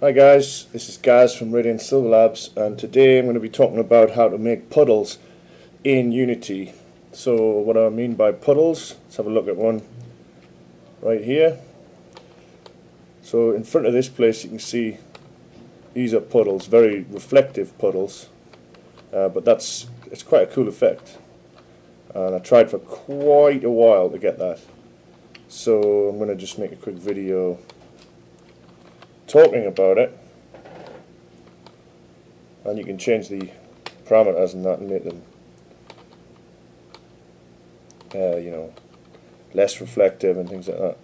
Hi guys, this is Gaz from Radiant Silver Labs and today I'm going to be talking about how to make puddles in Unity. So what I mean by puddles, let's have a look at one right here. So in front of this place you can see these are puddles, very reflective puddles, uh, but that's it's quite a cool effect and I tried for quite a while to get that. So I'm going to just make a quick video talking about it. And you can change the parameters and that and make them uh, you know less reflective and things like that.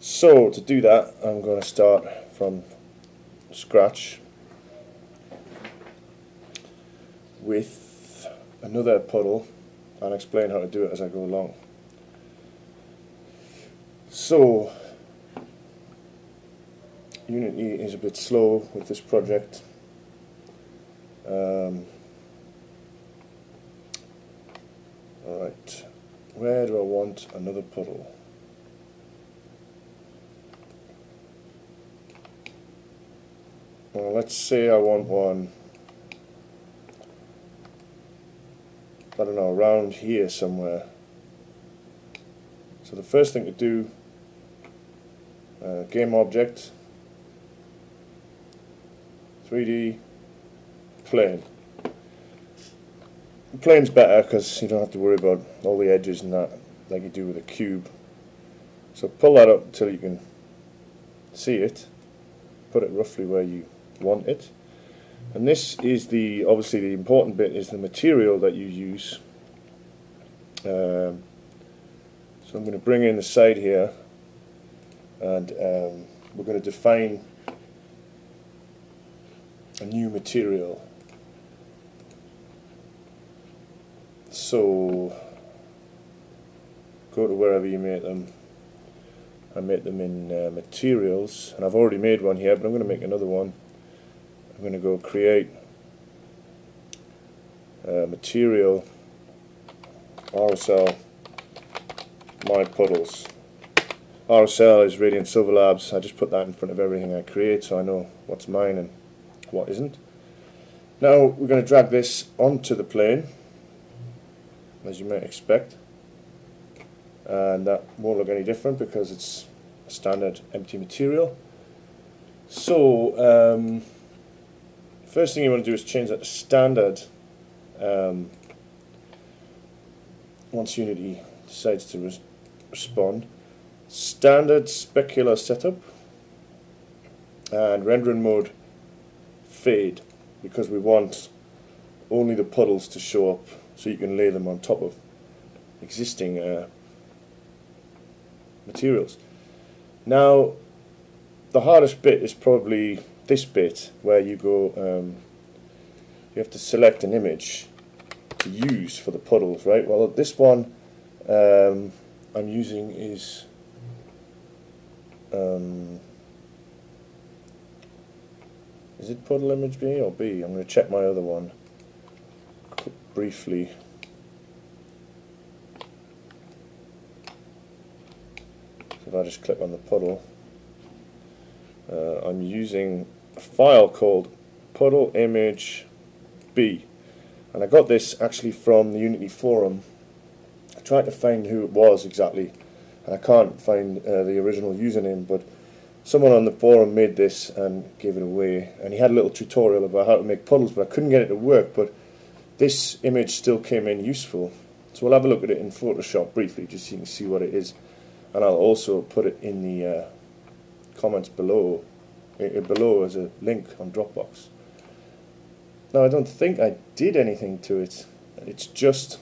So to do that I'm going to start from scratch with another puddle and explain how to do it as I go along. So Unity is a bit slow with this project. Um, Alright, where do I want another puddle? Well, let's say I want one, I don't know, around here somewhere. So the first thing to do, uh, game object, 3D plane. The plane's better because you don't have to worry about all the edges and that like you do with a cube. So pull that up until you can see it. Put it roughly where you want it. And this is the, obviously the important bit is the material that you use. Um, so I'm going to bring in the side here and um, we're going to define a new material. So go to wherever you make them. I make them in uh, materials, and I've already made one here, but I'm going to make another one. I'm going to go create uh, material RSL my puddles. RSL is Radiant Silver Labs. I just put that in front of everything I create so I know what's mine and what isn't. Now we're going to drag this onto the plane, as you might expect, and that won't look any different because it's standard empty material. So, um, first thing you want to do is change that to standard um, once Unity decides to res respond. Standard specular setup and rendering mode fade because we want only the puddles to show up so you can lay them on top of existing uh, materials. Now the hardest bit is probably this bit where you go um, you have to select an image to use for the puddles right well this one um, I'm using is um, is it puddle image B or B? I'm going to check my other one briefly. So if I just click on the puddle, uh, I'm using a file called puddle image B. And I got this actually from the Unity forum. I tried to find who it was exactly, and I can't find uh, the original username, but someone on the forum made this and gave it away. And he had a little tutorial about how to make puddles but I couldn't get it to work. But this image still came in useful. So we'll have a look at it in Photoshop briefly just so you can see what it is. And I'll also put it in the uh, comments below. Uh, below as a link on Dropbox. Now I don't think I did anything to it. It's just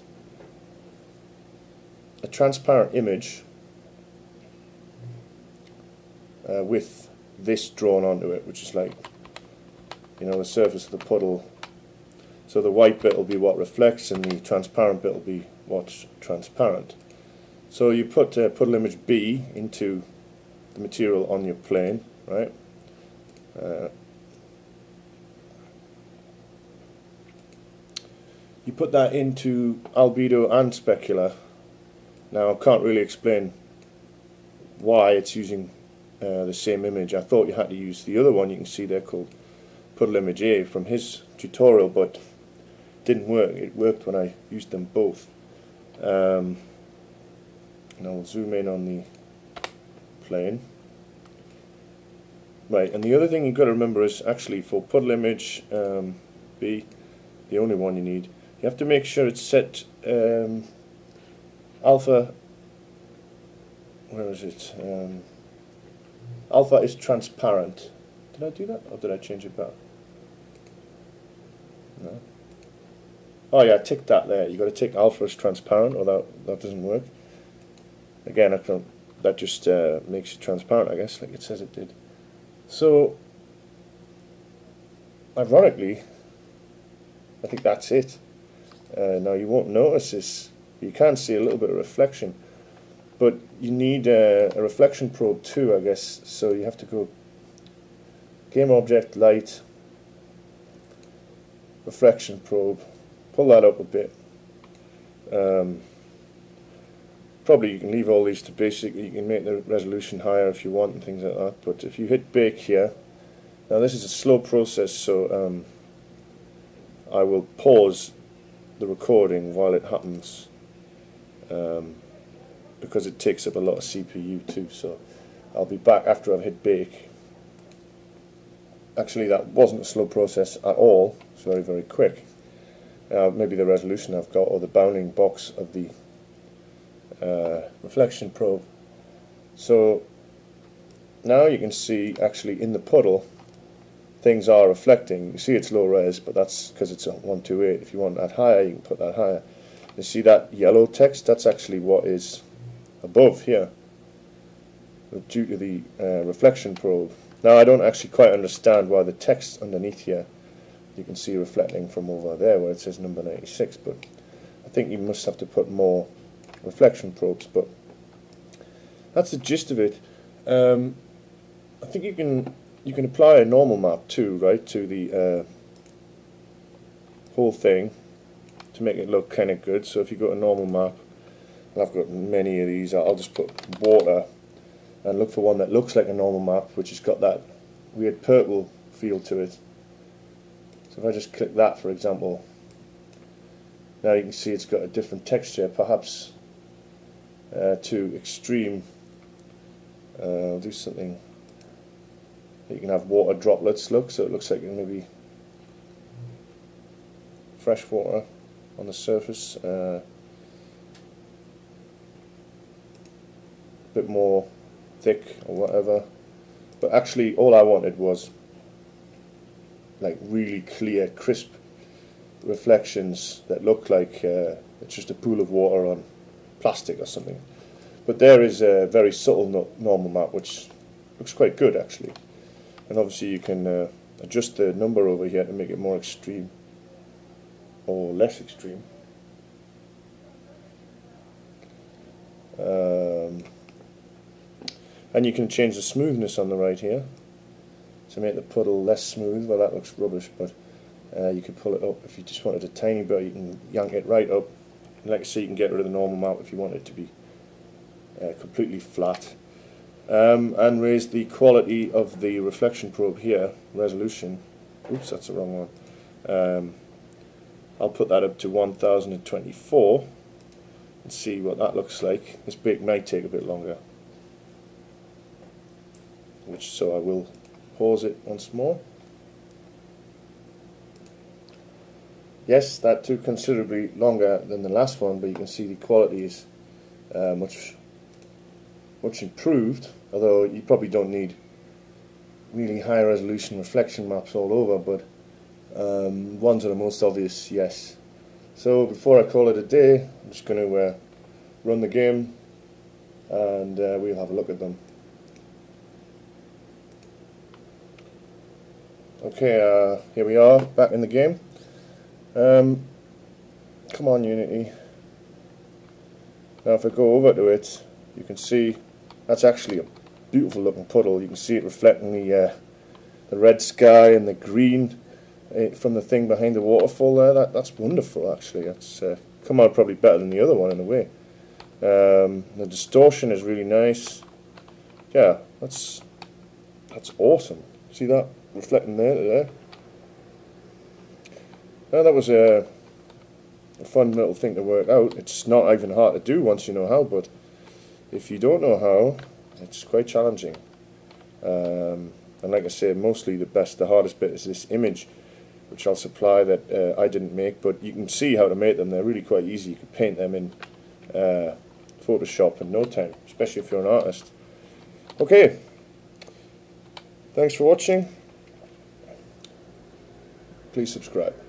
a transparent image uh, with this drawn onto it, which is like, you know, the surface of the puddle. So the white bit will be what reflects and the transparent bit will be what's transparent. So you put uh, puddle image B into the material on your plane, right? Uh, you put that into albedo and specular. Now I can't really explain why it's using uh, the same image. I thought you had to use the other one you can see there called Puddle Image A from his tutorial, but didn't work. It worked when I used them both. Um, and I'll zoom in on the plane. Right, and the other thing you've got to remember is actually for Puddle Image um, B, the only one you need, you have to make sure it's set um, alpha where is it? Um, alpha is transparent. Did I do that? Or did I change it back? No. Oh yeah, tick that there. You've got to tick alpha is transparent or that, that doesn't work. Again, I can, that just uh, makes it transparent, I guess, like it says it did. So, ironically, I think that's it. Uh, now you won't notice this, you can see a little bit of reflection but you need a, a, reflection probe too I guess. So you have to go game object light reflection probe. Pull that up a bit. Um, probably you can leave all these to basic you can make the resolution higher if you want and things like that. But if you hit bake here now this is a slow process so um, I will pause the recording while it happens. Um, because it takes up a lot of CPU too so I'll be back after I've hit bake. Actually that wasn't a slow process at all. It's very very quick. Uh, maybe the resolution I've got or the bounding box of the uh, reflection probe. So now you can see actually in the puddle things are reflecting. You see it's low res but that's because it's a 128 if you want that higher you can put that higher. You see that yellow text? That's actually what is above here due to the uh, reflection probe. Now I don't actually quite understand why the text underneath here you can see reflecting from over there where it says number 96 but I think you must have to put more reflection probes but that's the gist of it. Um, I think you can you can apply a normal map too right to the uh, whole thing to make it look kind of good so if you go to normal map I've got many of these. I'll just put water and look for one that looks like a normal map which has got that weird purple feel to it. So if I just click that for example now you can see it's got a different texture perhaps uh, extreme. Uh, I'll do something. You can have water droplets look so it looks like maybe fresh water on the surface. Uh, bit more thick or whatever. But actually all I wanted was like really clear crisp reflections that look like uh, it's just a pool of water on plastic or something. But there is a very subtle no normal map which looks quite good actually. And obviously you can uh, adjust the number over here to make it more extreme or less extreme. Um, and you can change the smoothness on the right here to make the puddle less smooth. Well, that looks rubbish, but uh, you could pull it up if you just wanted a tiny bit. You can yank it right up. And like I say, you can get rid of the normal mount if you want it to be uh, completely flat. Um, and raise the quality of the reflection probe here, resolution. Oops, that's the wrong one. Um, I'll put that up to 1024 and see what that looks like. This bit might take a bit longer which so I will pause it once more. Yes, that took considerably longer than the last one, but you can see the quality is uh, much much improved, although you probably don't need really high resolution reflection maps all over, but um, ones are the most obvious, yes. So before I call it a day, I'm just going to uh, run the game and uh, we'll have a look at them. Okay, uh, here we are, back in the game. Um, come on, Unity. Now if I go over to it, you can see that's actually a beautiful looking puddle. You can see it reflecting the uh, the red sky and the green uh, from the thing behind the waterfall there. That That's wonderful, actually. That's uh, come out probably better than the other one in a way. Um, the distortion is really nice. Yeah, that's That's awesome. See that reflecting there? Now that was a, a fun little thing to work out. It's not even hard to do once you know how, but if you don't know how, it's quite challenging. Um, and like I say, mostly the best, the hardest bit is this image, which I'll supply that uh, I didn't make, but you can see how to make them. They're really quite easy. You can paint them in uh, Photoshop in no time, especially if you're an artist. Okay, thanks for watching. Please subscribe.